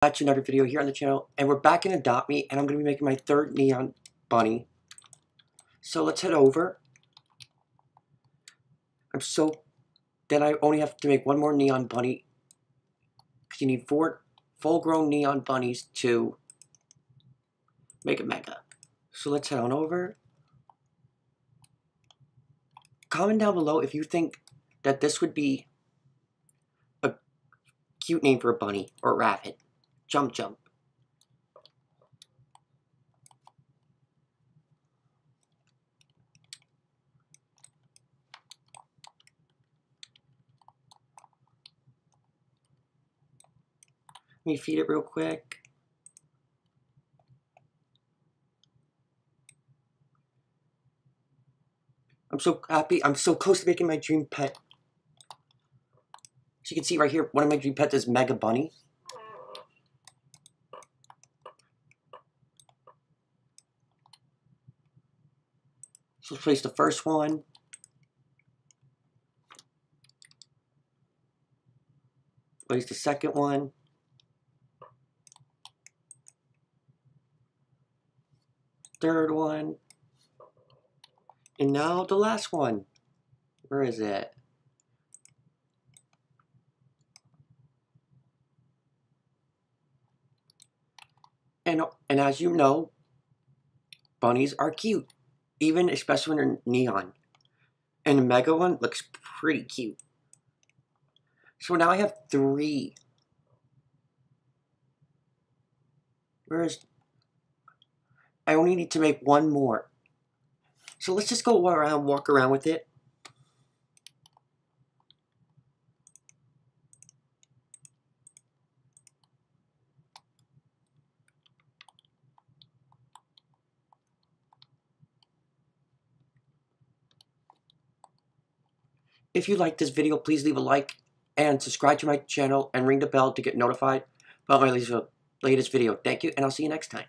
back to another video here on the channel and we're back in Adopt Me and I'm going to be making my third neon bunny. So let's head over. I'm so... Then I only have to make one more neon bunny because you need four full-grown neon bunnies to make a mega. So let's head on over. Comment down below if you think that this would be a cute name for a bunny or a rabbit. Jump Jump. Let me feed it real quick. I'm so happy. I'm so close to making my dream pet. As you can see right here, one of my dream pets is Mega Bunny. So let's place the first one. Place the second one. Third one. And now the last one. Where is it? And, and as you know, bunnies are cute. Even, especially when they're neon. And the mega one looks pretty cute. So now I have three. Whereas I only need to make one more. So let's just go around, walk around with it. If you like this video, please leave a like and subscribe to my channel and ring the bell to get notified about my latest uh, video. Thank you, and I'll see you next time.